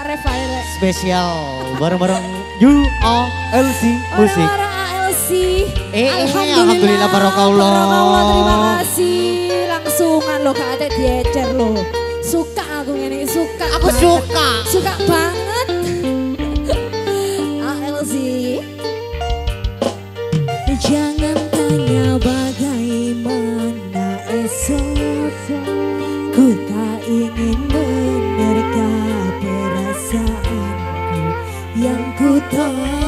Kak Spesial bareng-bareng UALC Musik. Orang-orang ALC. Eh, eh, eh, Alhamdulillah. Alhamdulillah barokallah. Terima kasih. Langsungan lo Kak Ate diecer lo. Suka aku ini, suka. Aku suka. Suka banget. 歌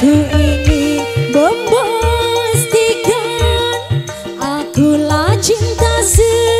aku akulah cinta sendiri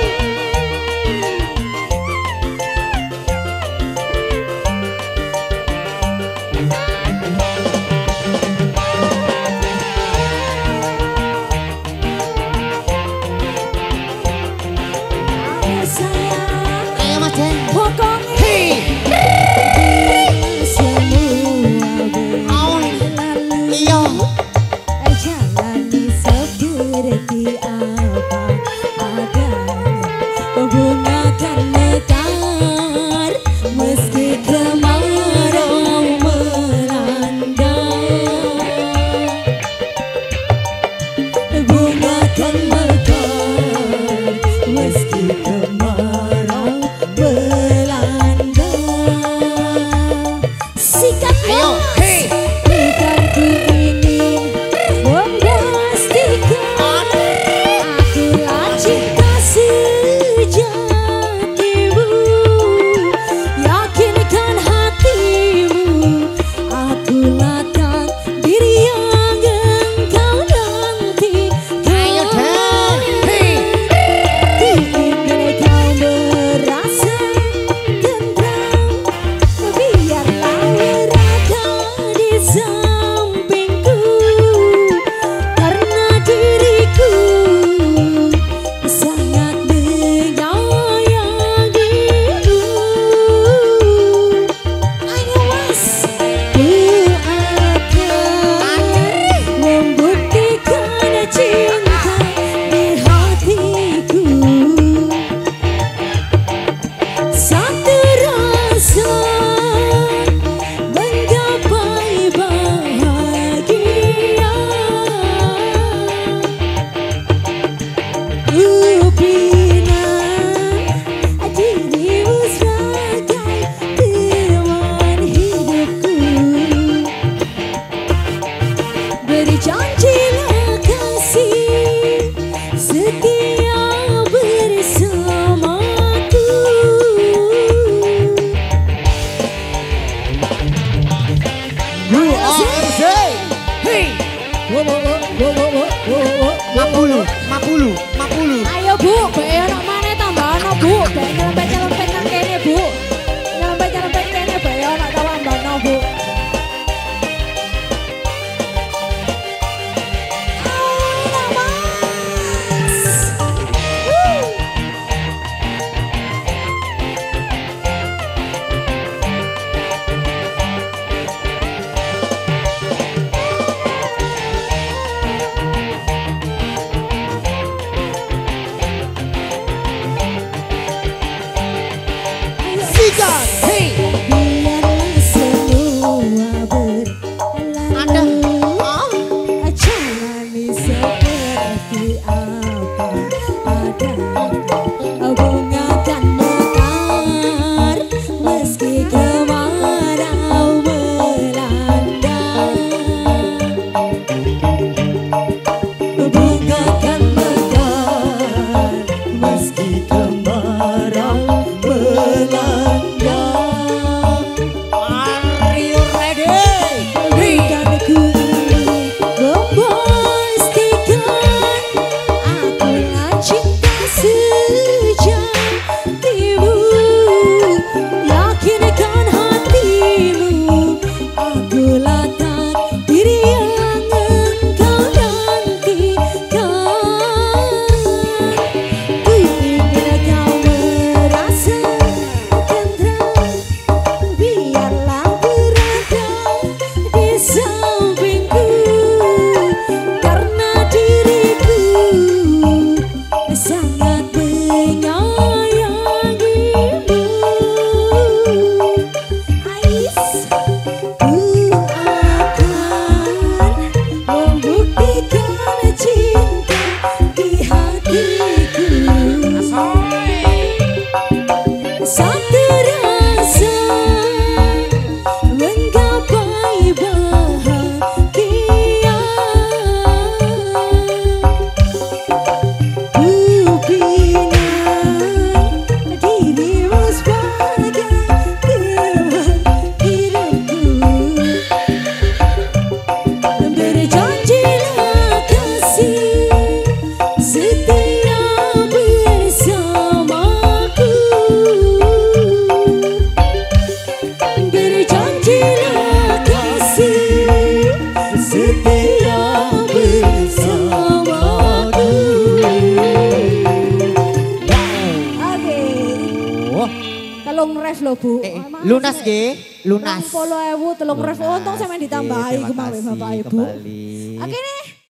Kudu ngadalah Mapulu, mapulu, mapulu. Ayo Bu, bayar anak mana tambah bu, Bu, bae nyelempet telung ref lo Bu. Lunas nggih, lunas. 60000 telung ref untung sampean ditambahi ditambah. mau Bapak Ibu. Akhirnya